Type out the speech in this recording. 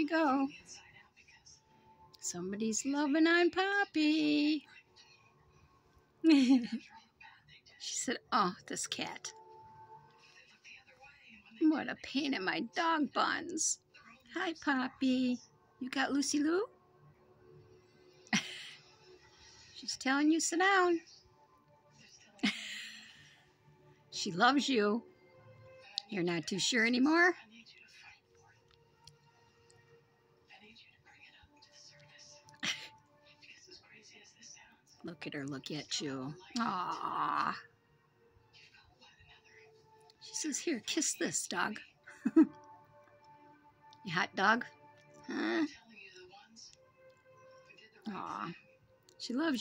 we go. Somebody's loving on Poppy. she said, Oh, this cat. What a pain in my dog buns. Hi, Poppy. You got Lucy Lou? She's telling you sit down. she loves you. You're not too sure anymore? Look at her look at you. Ah. She says, here, kiss this dog. you hot dog? Huh? Aw. She loves you.